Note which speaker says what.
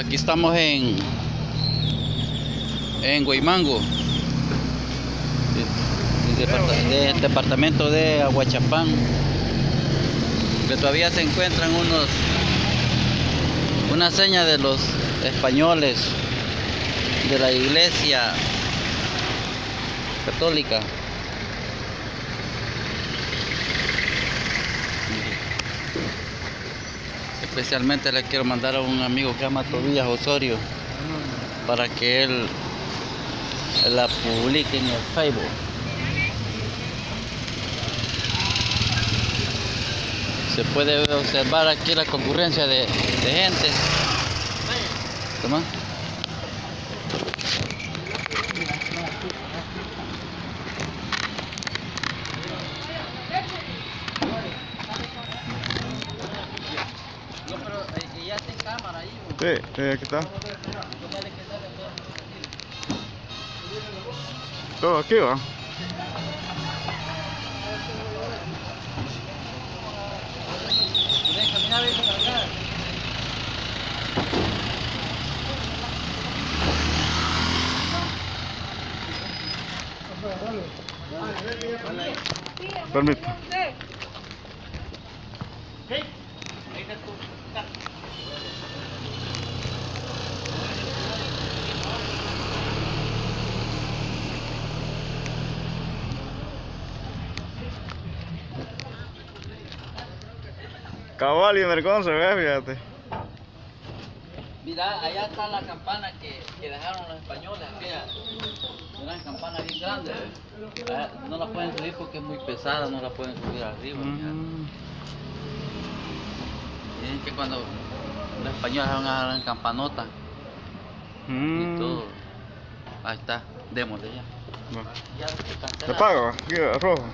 Speaker 1: Aquí estamos en en Guaymango, del departamento de Aguachapán, que todavía se encuentran unos una seña de los españoles de la iglesia católica. Especialmente le quiero mandar a un amigo que llama Tobías Osorio para que él la publique en el Facebook. Se puede observar aquí la concurrencia de, de gente. Toma. No, pero eh, ya está en cámara ahí. ¿o?
Speaker 2: Sí, aquí está. Todo aquí va. Permito. Cabal y Mercón se ve, fíjate.
Speaker 1: Mira, allá está la campana que, que dejaron los españoles, mira. Una campana bien grande. Ah, No la pueden subir porque es muy pesada, no la pueden subir arriba.
Speaker 2: Mm.
Speaker 1: Dicen que cuando los españoles dejaron a la campanota y
Speaker 2: Mm.
Speaker 1: todo. Ahí está, démosle ya.
Speaker 2: ¿Se
Speaker 1: cancela.
Speaker 2: paga? Aquí, rojo.